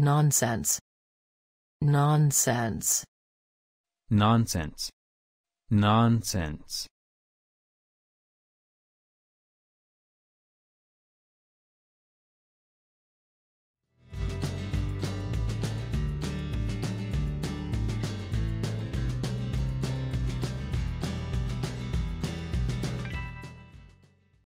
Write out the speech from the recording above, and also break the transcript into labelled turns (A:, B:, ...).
A: Nonsense. Nonsense.
B: Nonsense. Nonsense.